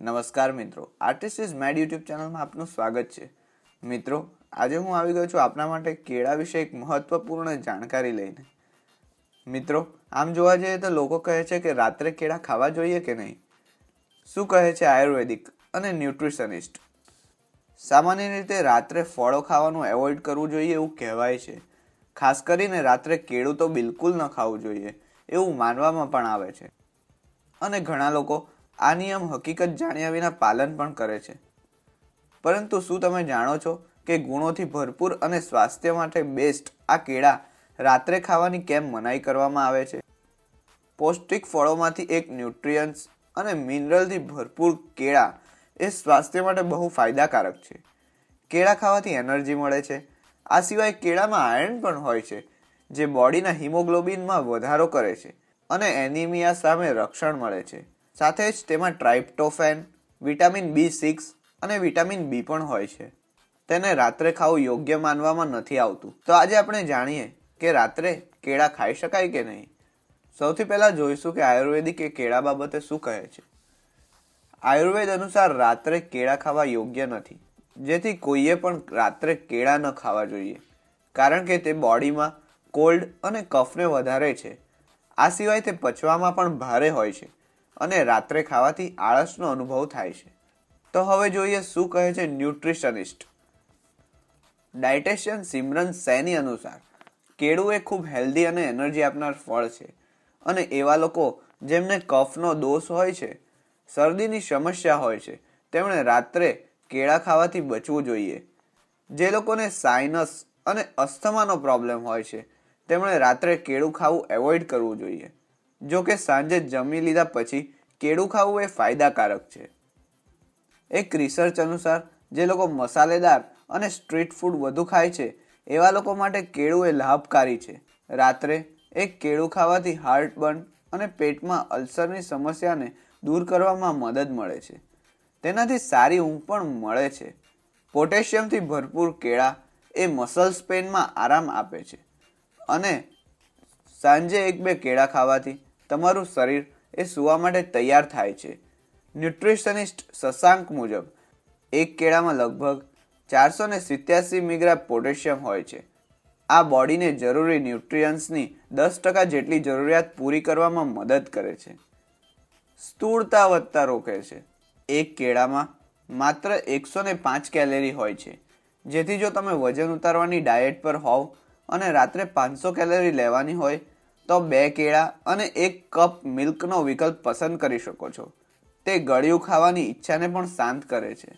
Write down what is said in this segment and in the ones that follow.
નમસ્કાર મિત્રો. Artist is made YouTube ચેનલમાં આપનું સ્વાગત છે. મિત્રો, આજે હું આવી ગયો છું આપના માટે કેળા વિશે એક મહત્વપૂર્ણ જાણકારી લઈને. મિત્રો, આમ જોવા જઈએ તો લોકો કહે છે કે રાત્રે કેળા ખાવા જોઈએ કે નહીં? શું કહે છે આયુર્વેદિક અને ન્યુટ્રિશનિસ્ટ? સામાન્ય રીતે રાત્રે ફળો ખાવાનું એવોઇડ કરવું જોઈએ એવું કહેવાય છે. ખાસ કરીને રાત્રે કેળું તો બિલકુલ ન ખાવું જોઈએ, એવું માનવામાં પણ આવે છે. અને ઘણા લોકો આ નિયમ હકીકત જાણ્યા વિના પાલન પણ કરે છે. પરંતુ શું તમે જાણો છો કે ગુણોથી ભરપૂર અને સ્વાસ્થ્ય માટે બેસ્ટ આ કેળા રાત્રે ખાવાની કેમ મનાઈ કરવામાં આવે છે? પૌષ્ટિક ફળોમાંથી એક ન્યુટ્રિયન્ટ્સ અને મિનરલથી ભરપૂર કેળા એ સ્વાસ્થ્ય માટે બહુ ફાયદાકારક છે. કેળા ખાવાથી એનર્જી મળે છે. આ સિવાય કેળામાં આયર્ન પણ હોય છે, જે બોડીના હિમોગ્લોબિનમાં વધારો કરે છે અને એનિમિયા સામે રક્ષણ મળે છે. સાથે જ તેમાં ટ્રાઇપ્ટોફેન, વિટામિન બી સિક્સ અને વિટામિન બી પણ હોય છે. તેને રાત્રે ખાવું યોગ્ય માનવામાં નથી આવતું. તો આજે આપણે જાણીએ કે રાત્રે કેળા ખાઈ શકાય કે નહીં. સૌથી પહેલાં જોઈશું કે આયુર્વેદિક એ કેળા બાબતે શું કહે છે. આયુર્વેદ અનુસાર રાત્રે કેળા ખાવા યોગ્ય નથી. જેથી કોઈએ પણ રાત્રે કેળા ન ખાવા જોઈએ. કારણ કે તે બોડીમાં કોલ્ડ અને કફને વધારે છે. આ સિવાય તે પચવામાં પણ ભારે હોય છે. અને રાત્રે ખાવાથી આળસનો અનુભવ થાય છે. તો હવે જોઈએ શું કહે છે ન્યુટ્રિશનિસ્ટ. ડાયટેશિયન સિમરન સેની અનુસાર, કેળું એ ખૂબ હેલ્ધી અને એનર્જી આપનાર ફળ છે અને એવા લોકો જેમને કફનો દોષ હોય છે, શરદીની સમસ્યા હોય છે, તેમણે રાત્રે કેળા ખાવાથી બચવું જોઈએ. જે લોકોને સાઇનસ અને અસ્થમાનો પ્રોબ્લેમ હોય છે, તેમણે રાત્રે કેળું ખાવું એવોઇડ કરવું જોઈએ. જો કે સાંજે જમી લીધા પછી કેળું ખાવું એ ફાયદાકારક છે. એક રિસર્ચ અનુસાર, જે લોકો મસાલેદાર અને સ્ટ્રીટ ફૂડ વધુ ખાય છે, એવા લોકો માટે કેળું એ લાભકારી છે. રાત્રે એક કેળું ખાવાથી હાર્ટબર્ન અને પેટમાં અલ્સરની સમસ્યાને દૂર કરવામાં મદદ મળે છે. તેનાથી સારી ઊંઘ પણ મળે છે. પોટેશિયમથી ભરપૂર કેળા એ મસલ્સ પેનમાં આરામ આપે છે. અને સાંજે એક બે કેળા ખાવાથી તમારું શરીર એ સુવા માટે તૈયાર થાય છે. ન્યુટ્રિશનિસ્ટ શશાંક મુજબ, એક કેળામાં લગભગ ચારસો ને સિત્યાસી મિગ્રા પોટેશિયમ હોય છે. આ બોડીને જરૂરી ન્યુટ્રિયન્સની દસ ટકા જેટલી જરૂરિયાત પૂરી કરવામાં મદદ કરે છે. સ્થૂળતા વધતા રોકે છે. એક કેળામાં માત્ર એકસો ને પાંચ કેલેરી હોય છે. જેથી જો તમે વજન ઉતારવાની ડાયટ પર હોવ અને રાત્રે પાંચસો કેલેરી લેવાની હોય તો બે કેળા અને એક કપ મિલ્કનો વિકલ્પ પસંદ કરી શકો છો. તે ગળ્યું ખાવાની ઈચ્છાને પણ શાંત કરે છે.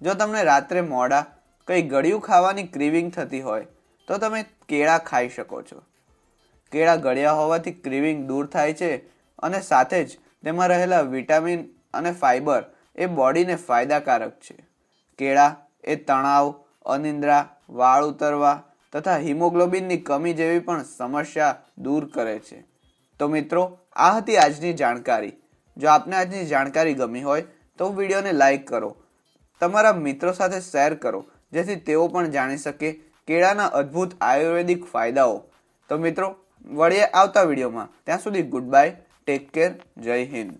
જો તમને રાત્રે મોડા કંઈ ગળ્યું ખાવાની ક્રીવિંગ થતી હોય, તો તમે કેળા ખાઈ શકો છો. કેળા ગળ્યા હોવાથી ક્રીવિંગ દૂર થાય છે અને સાથે જ તેમાં રહેલા વિટામિન અને ફાઇબર એ બોડીને ફાયદાકારક છે. કેળા એ તણાવ, અનિંદ્રા, વાળ ઉતરવા તથા હિમોગ્લોબિનની કમી જેવી પણ સમસ્યા દૂર કરે છે. તો મિત્રો, આ હતી આજની જાણકારી. જો આપને આજની જાણકારી ગમી હોય, તો વિડીયોને લાઈક કરો. તમારા મિત્રો સાથે શેર કરો, જેથી તેઓ પણ જાણી શકે કેળાના અદ્ભુત આયુર્વેદિક ફાયદાઓ. તો મિત્રો, વળીએ આવતા વિડીયોમાં. ત્યાં સુધી ગુડ બાય ટેક કેર, જય હિન્દ.